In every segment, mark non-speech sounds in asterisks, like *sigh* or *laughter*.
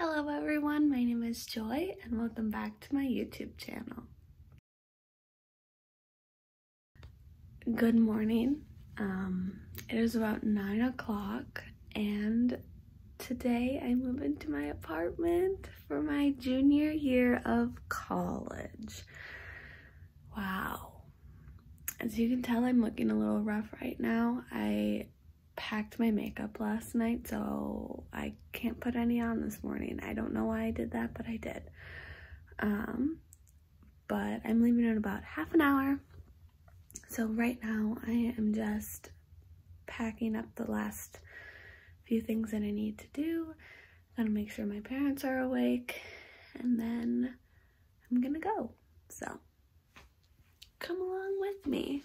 Hello everyone, my name is Joy and welcome back to my YouTube channel. Good morning. Um, it is about 9 o'clock and today I move into my apartment for my junior year of college. Wow. As you can tell, I'm looking a little rough right now. I packed my makeup last night, so I can't put any on this morning. I don't know why I did that, but I did. Um, but I'm leaving in about half an hour. So right now I am just packing up the last few things that I need to do. Gotta make sure my parents are awake and then I'm gonna go. So come along with me.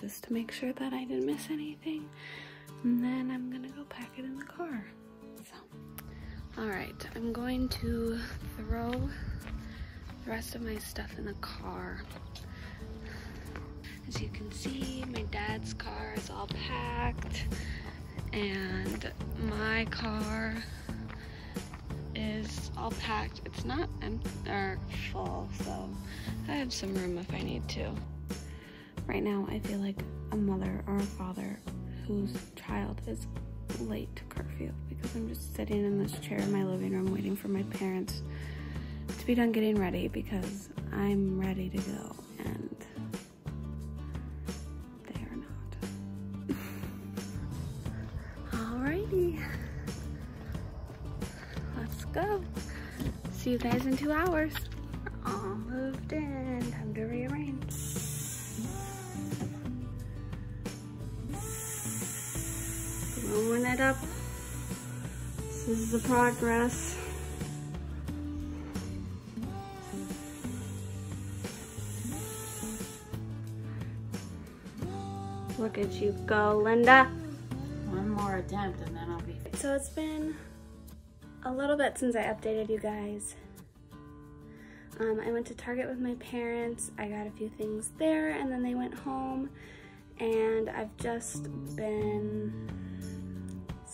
Just to make sure that I didn't miss anything. And then I'm gonna go pack it in the car. So, all right, I'm going to throw the rest of my stuff in the car. As you can see, my dad's car is all packed and my car is all packed. It's not empty or full, so I have some room if I need to. Right now, I feel like a mother or a father whose child is late to curfew because I'm just sitting in this chair in my living room waiting for my parents to be done getting ready because I'm ready to go and they are not. *laughs* Alrighty. Let's go. See you guys in two hours. We're all moved in. Time to rearrange. Blowing it up. This is the progress. Look at you go, Linda. One more attempt and then I'll be So it's been a little bit since I updated you guys. Um, I went to Target with my parents. I got a few things there and then they went home and I've just been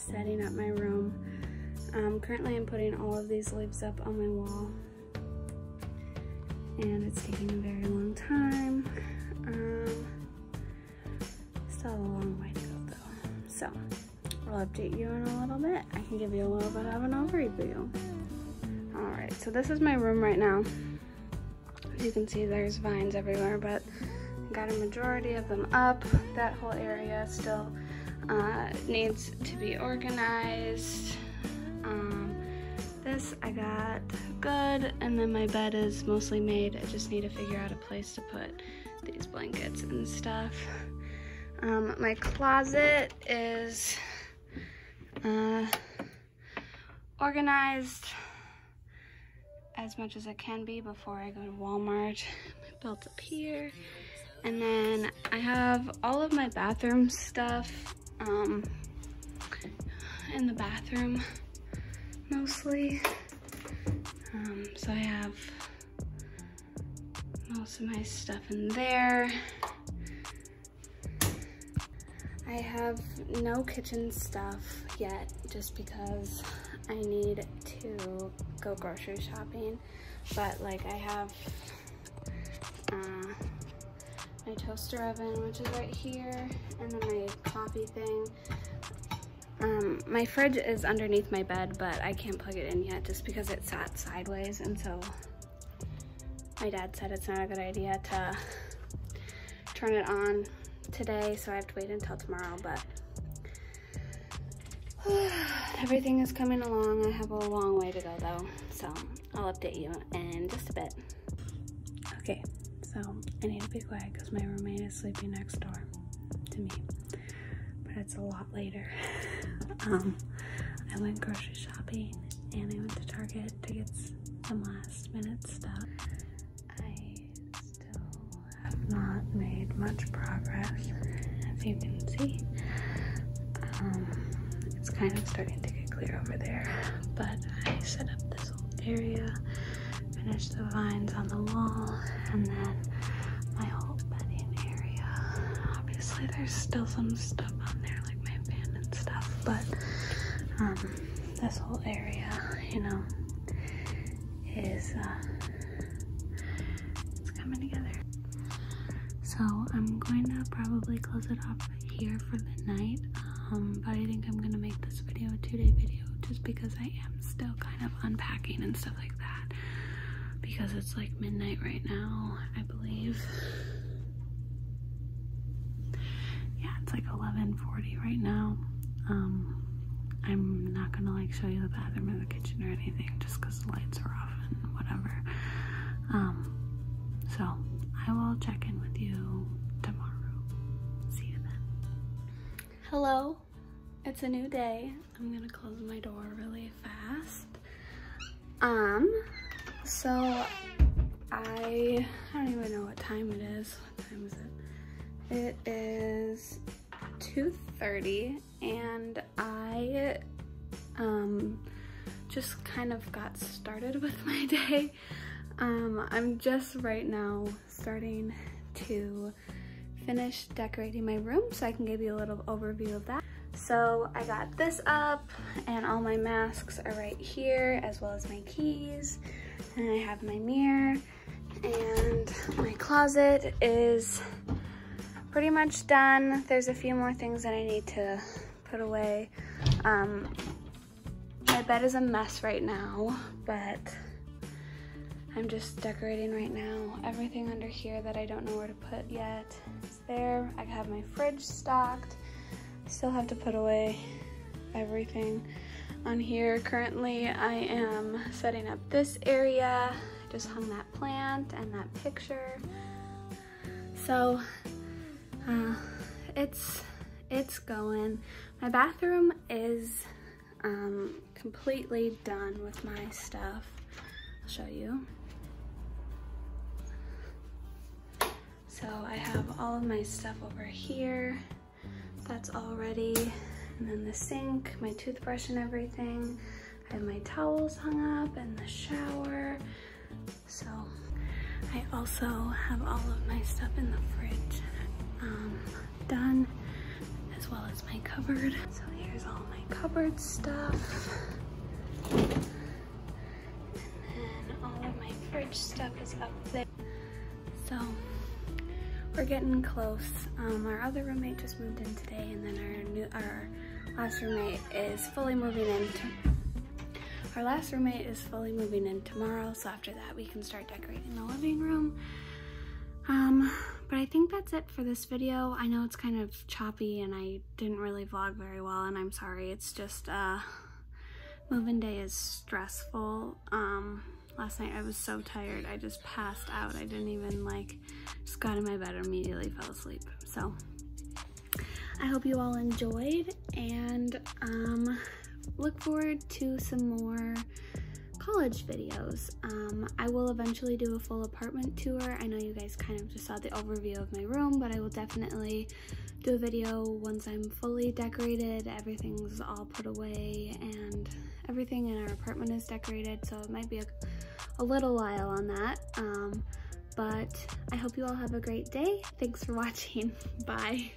setting up my room. Um, currently I'm putting all of these leaves up on my wall and it's taking a very long time. Um, still a long way to go though. So I'll update you in a little bit. I can give you a little bit of an overview. Alright, so this is my room right now. As you can see, there's vines everywhere, but I got a majority of them up. That whole area still uh, needs to be organized. Um, this I got good, and then my bed is mostly made. I just need to figure out a place to put these blankets and stuff. Um, my closet is uh, organized as much as it can be before I go to Walmart. My belt up here. And then I have all of my bathroom stuff um, in the bathroom mostly. Um, so I have most of my stuff in there. I have no kitchen stuff yet just because I need to go grocery shopping. But like I have uh, my toaster oven, which is right here, and then my coffee thing. Um, my fridge is underneath my bed, but I can't plug it in yet just because it sat sideways. And so my dad said it's not a good idea to turn it on today, so I have to wait until tomorrow, but *sighs* everything is coming along. I have a long way to go though, so I'll update you in just a bit. Okay, so I need to be quiet because my roommate is sleeping next door to me, but it's a lot later. *laughs* um, I went grocery shopping and I went to Target to get some last minute stuff. I still have not made much progress, as you can see. Um, it's kind of starting to get clear over there, but I set up this whole area, finished the vines on the wall, and then my whole bedding area. Obviously, there's still some stuff on there, like my fan and stuff, but um, this whole area, you know, is uh, it's coming together. So I'm going to probably close it off here for the night. Um, but I think I'm gonna make this video a two-day video just because I am still kind of unpacking and stuff like that. Because it's like midnight right now, I believe. Yeah, it's like 11:40 right now. Um, I'm not gonna like show you the bathroom or the kitchen or anything just because the lights are off and whatever. Um, so I will check in with you tomorrow. See you then. Hello, it's a new day. I'm gonna close my door really fast. Um, so I, I don't even know what time it is. What time is it? It is 2.30 and I um, just kind of got started *laughs* with my day. Um, I'm just right now starting to finish decorating my room so I can give you a little overview of that. So I got this up and all my masks are right here as well as my keys and I have my mirror and my closet is pretty much done. There's a few more things that I need to put away. Um, my bed is a mess right now, but I'm just decorating right now. Everything under here that I don't know where to put yet is there. I have my fridge stocked. Still have to put away everything on here. Currently, I am setting up this area. Just hung that plant and that picture. So uh, it's it's going. My bathroom is um, completely done with my stuff. I'll show you. So I have all of my stuff over here. That's all ready. And then the sink, my toothbrush and everything. I have my towels hung up and the shower. So I also have all of my stuff in the fridge um, done, as well as my cupboard. So here's all my cupboard stuff. And then all of my fridge stuff is up there. So we're getting close. Um, our other roommate just moved in today and then our new our last roommate is fully moving in our last roommate is fully moving in tomorrow, so after that we can start decorating the living room. Um, but I think that's it for this video. I know it's kind of choppy and I didn't really vlog very well and I'm sorry. It's just, uh, moving day is stressful. Um, last night I was so tired. I just passed out. I didn't even like, just got in my bed and immediately fell asleep. So I hope you all enjoyed and, um, look forward to some more college videos. Um, I will eventually do a full apartment tour. I know you guys kind of just saw the overview of my room, but I will definitely do a video once I'm fully decorated, everything's all put away, and everything in our apartment is decorated, so it might be a, a little while on that. Um, but I hope you all have a great day. Thanks for *laughs* watching. Bye.